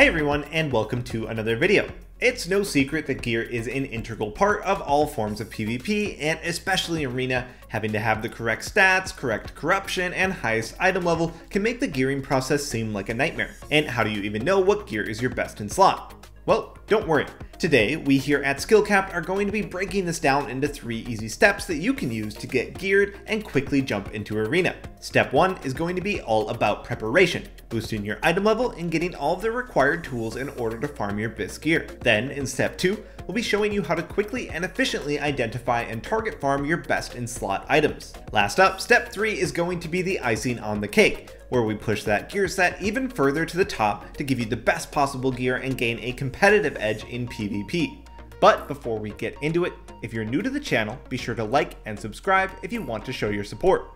Hey everyone and welcome to another video. It's no secret that gear is an integral part of all forms of PvP and especially Arena, having to have the correct stats, correct corruption, and highest item level can make the gearing process seem like a nightmare. And how do you even know what gear is your best in slot? Well, don't worry. Today, we here at SkillCapped are going to be breaking this down into three easy steps that you can use to get geared and quickly jump into Arena. Step 1 is going to be all about preparation, boosting your item level and getting all of the required tools in order to farm your BIS gear. Then, in Step 2, we'll be showing you how to quickly and efficiently identify and target farm your best in slot items. Last up, Step 3 is going to be the icing on the cake, where we push that gear set even further to the top to give you the best possible gear and gain a competitive edge in PvP. But before we get into it, if you're new to the channel, be sure to like and subscribe if you want to show your support.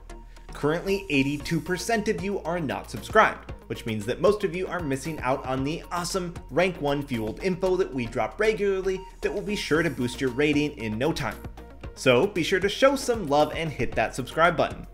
Currently, 82% of you are not subscribed, which means that most of you are missing out on the awesome rank 1 fueled info that we drop regularly that will be sure to boost your rating in no time. So be sure to show some love and hit that subscribe button.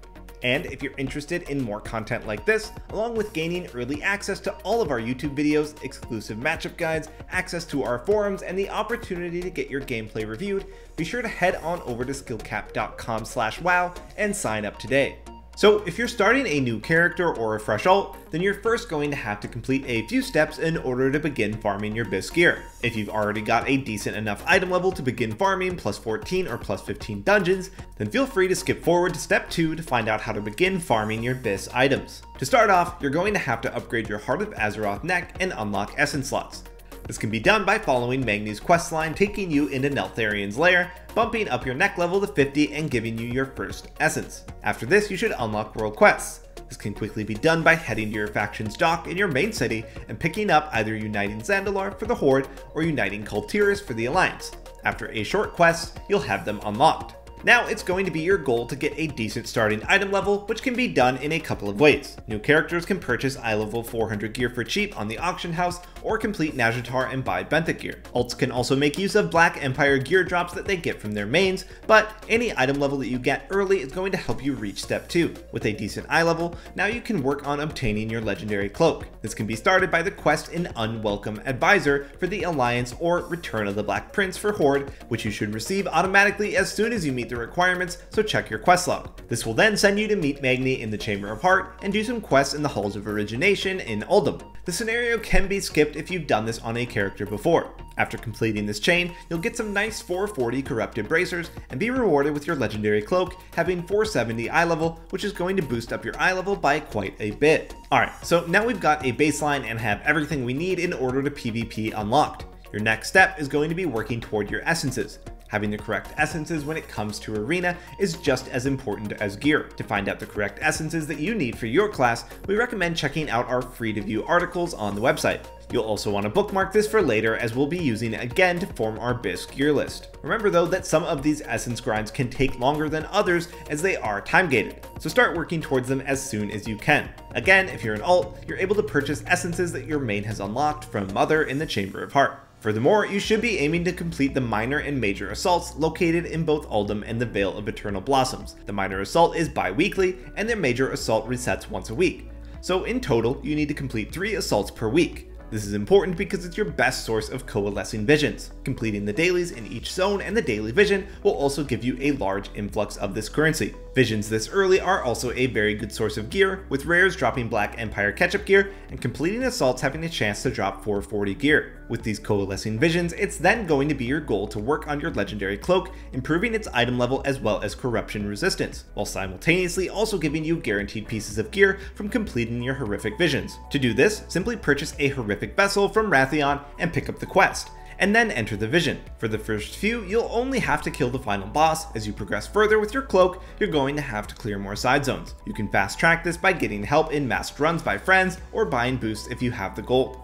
And if you're interested in more content like this, along with gaining early access to all of our YouTube videos, exclusive matchup guides, access to our forums, and the opportunity to get your gameplay reviewed, be sure to head on over to skillcap.com slash wow and sign up today. So if you're starting a new character or a fresh alt, then you're first going to have to complete a few steps in order to begin farming your BIS gear. If you've already got a decent enough item level to begin farming plus 14 or plus 15 dungeons, then feel free to skip forward to step 2 to find out how to begin farming your BIS items. To start off, you're going to have to upgrade your Heart of Azeroth neck and unlock essence slots. This can be done by following Magni's questline taking you into Neltharion's lair, bumping up your neck level to 50 and giving you your first essence. After this, you should unlock world quests. This can quickly be done by heading to your faction's dock in your main city and picking up either Uniting Zandalar for the Horde or Uniting Kul Tiras for the Alliance. After a short quest, you'll have them unlocked. Now it's going to be your goal to get a decent starting item level, which can be done in a couple of ways. New characters can purchase eye level 400 gear for cheap on the auction house, or complete Nazjatar and buy Benthic gear. Alts can also make use of Black Empire gear drops that they get from their mains, but any item level that you get early is going to help you reach step 2. With a decent eye level, now you can work on obtaining your legendary cloak. This can be started by the quest in Unwelcome Advisor for the Alliance or Return of the Black Prince for Horde, which you should receive automatically as soon as you meet the requirements, so check your quest log. This will then send you to meet Magni in the Chamber of Heart and do some quests in the Halls of Origination in Uldum. The scenario can be skipped if you've done this on a character before. After completing this chain, you'll get some nice 440 corrupted bracers and be rewarded with your legendary cloak having 470 eye level, which is going to boost up your eye level by quite a bit. Alright, so now we've got a baseline and have everything we need in order to PvP unlocked. Your next step is going to be working toward your essences. Having the correct essences when it comes to Arena is just as important as gear. To find out the correct essences that you need for your class, we recommend checking out our free to view articles on the website. You'll also want to bookmark this for later as we'll be using it again to form our BIS gear list. Remember though that some of these essence grinds can take longer than others as they are time gated, so start working towards them as soon as you can. Again, if you're an alt, you're able to purchase essences that your main has unlocked from Mother in the Chamber of Heart. Furthermore, you should be aiming to complete the minor and major assaults located in both Uldum and the Vale of Eternal Blossoms. The minor assault is bi-weekly, and the major assault resets once a week. So in total, you need to complete 3 assaults per week. This is important because it's your best source of coalescing visions. Completing the dailies in each zone and the daily vision will also give you a large influx of this currency. Visions this early are also a very good source of gear, with rares dropping Black Empire catch-up gear and completing assaults having a chance to drop 440 gear. With these coalescing visions, it's then going to be your goal to work on your legendary cloak, improving its item level as well as corruption resistance, while simultaneously also giving you guaranteed pieces of gear from completing your horrific visions. To do this, simply purchase a horrific vessel from Wrathion and pick up the quest and then enter the vision. For the first few, you'll only have to kill the final boss. As you progress further with your cloak, you're going to have to clear more side zones. You can fast track this by getting help in masked runs by friends or buying boosts if you have the gold.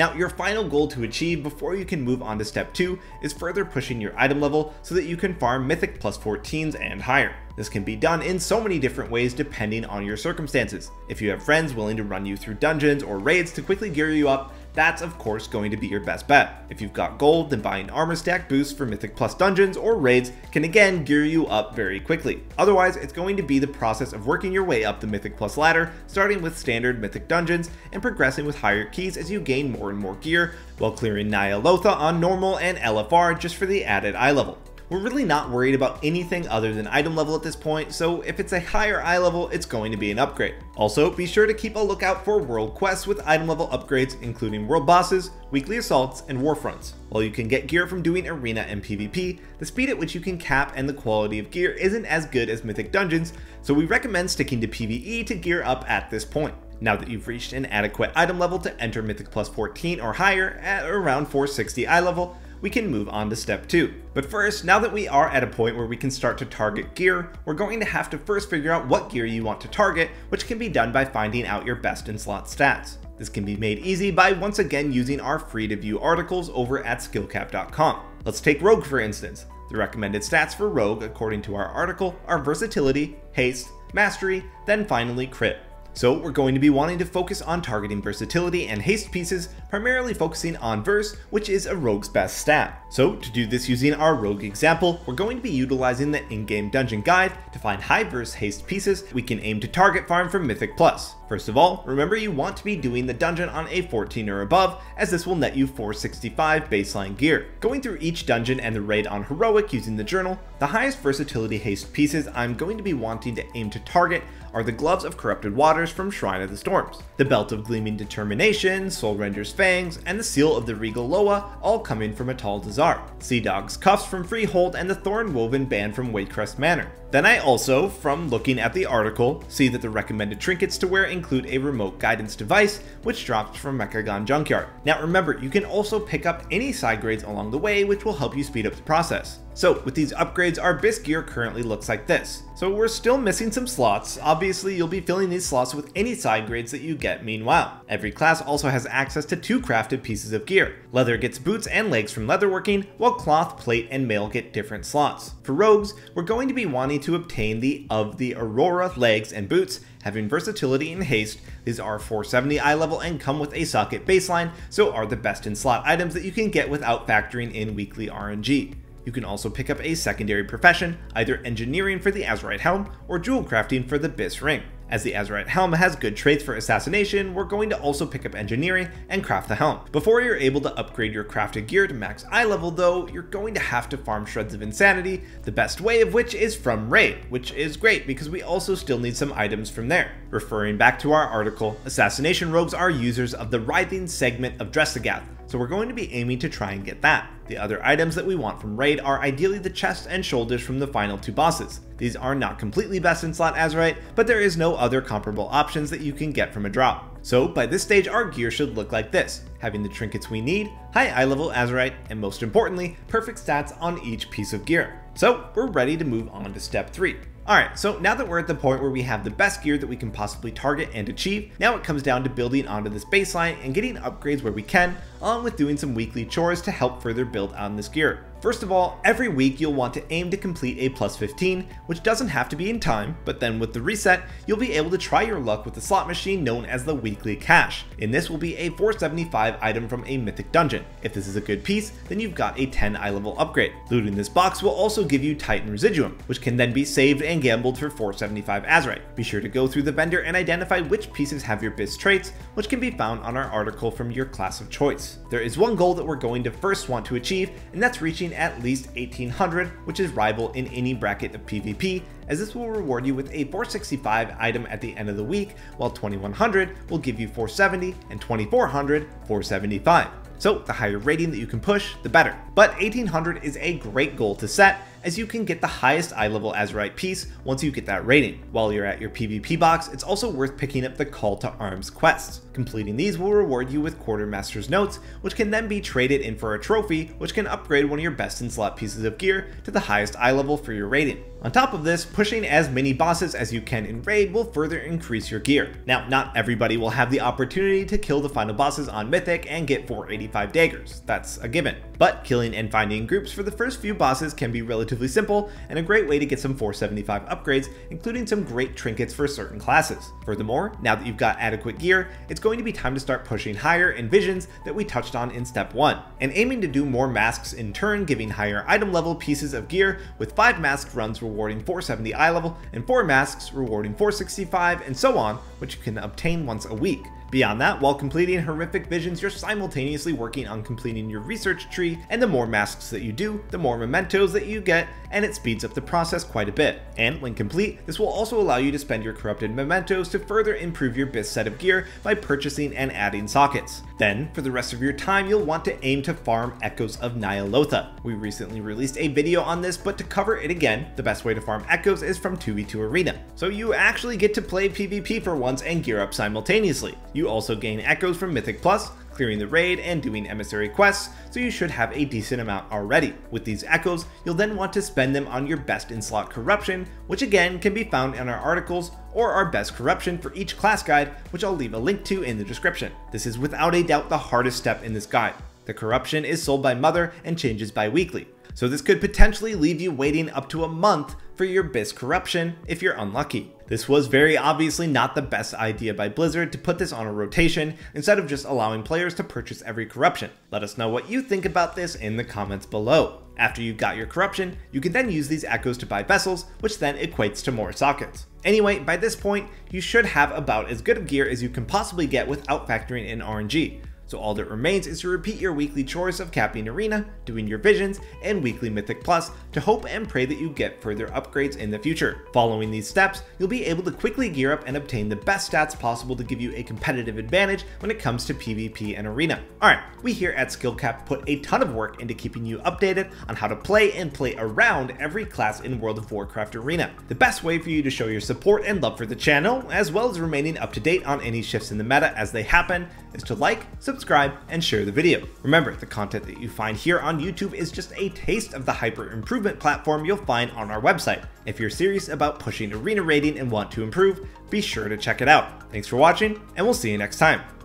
Now, your final goal to achieve before you can move on to step 2 is further pushing your item level so that you can farm mythic plus 14s and higher. This can be done in so many different ways depending on your circumstances. If you have friends willing to run you through dungeons or raids to quickly gear you up, that's of course going to be your best bet. If you've got gold, then buying armor stack boosts for Mythic Plus dungeons or raids can again gear you up very quickly. Otherwise, it's going to be the process of working your way up the Mythic Plus ladder, starting with standard Mythic dungeons and progressing with higher keys as you gain more and more gear, while clearing Ny'alotha on normal and LFR just for the added eye level. We're really not worried about anything other than item level at this point, so if it's a higher eye level, it's going to be an upgrade. Also, be sure to keep a lookout for world quests with item level upgrades including world bosses, weekly assaults, and war fronts. While you can get gear from doing arena and PvP, the speed at which you can cap and the quality of gear isn't as good as Mythic Dungeons, so we recommend sticking to PvE to gear up at this point. Now that you've reached an adequate item level to enter Mythic Plus 14 or higher at around 460 eye level, we can move on to step 2. But first, now that we are at a point where we can start to target gear, we're going to have to first figure out what gear you want to target, which can be done by finding out your best in slot stats. This can be made easy by once again using our free to view articles over at skillcap.com. Let's take Rogue for instance. The recommended stats for Rogue, according to our article, are versatility, haste, mastery, then finally crit. So we're going to be wanting to focus on targeting versatility and haste pieces, primarily focusing on verse, which is a rogue's best stat. So to do this using our rogue example, we're going to be utilizing the in-game dungeon guide to find high verse haste pieces we can aim to target farm from Mythic Plus. First of all, remember you want to be doing the dungeon on a 14 or above, as this will net you 465 baseline gear. Going through each dungeon and the raid on Heroic using the journal, the highest versatility haste pieces I'm going to be wanting to aim to target are the Gloves of Corrupted Waters from Shrine of the Storms, the Belt of Gleaming Determination, Soulrender's Fangs, and the Seal of the Regal Loa, all coming from Atal'Dazar, Sea Dog's Cuffs from Freehold, and the Thorn Woven Band from Waycrest Manor. Then I also, from looking at the article, see that the recommended trinkets to wear include a remote guidance device, which drops from Mechagon Junkyard. Now remember, you can also pick up any side grades along the way, which will help you speed up the process. So with these upgrades, our BIS gear currently looks like this. So we're still missing some slots. Obviously, you'll be filling these slots with any side grades that you get meanwhile. Every class also has access to two crafted pieces of gear. Leather gets boots and legs from leatherworking, while cloth, plate, and mail get different slots. For rogues, we're going to be wanting to obtain the of the Aurora legs and boots, having versatility and haste. These are 470 eye level and come with a socket baseline, so are the best in slot items that you can get without factoring in weekly RNG. You can also pick up a secondary profession, either engineering for the Azerite Helm or jewel crafting for the BIS Ring. As the Azerite Helm has good traits for assassination, we're going to also pick up engineering and craft the helm. Before you're able to upgrade your crafted gear to max eye level though, you're going to have to farm shreds of insanity, the best way of which is from raid, which is great because we also still need some items from there. Referring back to our article, assassination rogues are users of the writhing segment of Drest'agath, so we're going to be aiming to try and get that. The other items that we want from Raid are ideally the chest and shoulders from the final two bosses. These are not completely best in slot Azerite, but there is no other comparable options that you can get from a drop. So by this stage our gear should look like this, having the trinkets we need, high eye level Azerite, and most importantly, perfect stats on each piece of gear. So we're ready to move on to step 3. Alright, so now that we're at the point where we have the best gear that we can possibly target and achieve, now it comes down to building onto this baseline and getting upgrades where we can, along with doing some weekly chores to help further build on this gear. First of all, every week you'll want to aim to complete a plus 15, which doesn't have to be in time, but then with the reset, you'll be able to try your luck with the slot machine known as the weekly Cache, and this will be a 475 item from a mythic dungeon. If this is a good piece, then you've got a 10 eye level upgrade. Looting this box will also give you Titan Residuum, which can then be saved and gambled for 475 Azerite. Be sure to go through the vendor and identify which pieces have your BIS traits, which can be found on our article from your class of choice. There is one goal that we're going to first want to achieve, and that's reaching at least 1800, which is rival in any bracket of PvP, as this will reward you with a 465 item at the end of the week, while 2100 will give you 470 and 2400 475. So the higher rating that you can push, the better. But 1800 is a great goal to set, as you can get the highest eye level Azerite piece once you get that rating. While you're at your PvP box, it's also worth picking up the Call to Arms quests. Completing these will reward you with Quartermaster's Notes, which can then be traded in for a trophy, which can upgrade one of your best in slot pieces of gear to the highest eye level for your rating. On top of this, pushing as many bosses as you can in Raid will further increase your gear. Now, not everybody will have the opportunity to kill the final bosses on Mythic and get 485 daggers, that's a given. But killing and finding groups for the first few bosses can be relatively simple and a great way to get some 475 upgrades, including some great trinkets for certain classes. Furthermore, now that you've got adequate gear, it's going to be time to start pushing higher in visions that we touched on in step 1, and aiming to do more masks in turn giving higher item level pieces of gear with 5 masked runs rewarding 470 eye level and 4 masks rewarding 465 and so on, which you can obtain once a week. Beyond that, while completing horrific visions, you're simultaneously working on completing your research tree, and the more masks that you do, the more mementos that you get, and it speeds up the process quite a bit. And when complete, this will also allow you to spend your corrupted mementos to further improve your BIS set of gear by purchasing and adding sockets. Then, for the rest of your time, you'll want to aim to farm Echoes of Ny'alotha. We recently released a video on this, but to cover it again, the best way to farm Echoes is from 2v2 Arena. So you actually get to play PvP for once and gear up simultaneously. You also gain Echoes from Mythic Plus, clearing the raid, and doing emissary quests, so you should have a decent amount already. With these echoes, you'll then want to spend them on your best in slot corruption, which again can be found in our articles, or our best corruption for each class guide, which I'll leave a link to in the description. This is without a doubt the hardest step in this guide. The corruption is sold by Mother and changes bi-weekly, so this could potentially leave you waiting up to a month for your BIS corruption if you're unlucky. This was very obviously not the best idea by Blizzard to put this on a rotation instead of just allowing players to purchase every corruption. Let us know what you think about this in the comments below. After you've got your corruption, you can then use these echoes to buy vessels, which then equates to more sockets. Anyway, by this point, you should have about as good of gear as you can possibly get without factoring in RNG, so all that remains is to repeat your weekly chores of capping arena, doing your visions, and weekly mythic plus to hope and pray that you get further upgrades in the future. Following these steps, you'll be able to quickly gear up and obtain the best stats possible to give you a competitive advantage when it comes to PvP and arena. Alright, we here at SkillCap put a ton of work into keeping you updated on how to play and play around every class in World of Warcraft Arena. The best way for you to show your support and love for the channel, as well as remaining up to date on any shifts in the meta as they happen, is to like, subscribe, and share the video. Remember, the content that you find here on YouTube is just a taste of the hyper improvement platform you'll find on our website. If you're serious about pushing arena rating and want to improve, be sure to check it out. Thanks for watching, and we'll see you next time.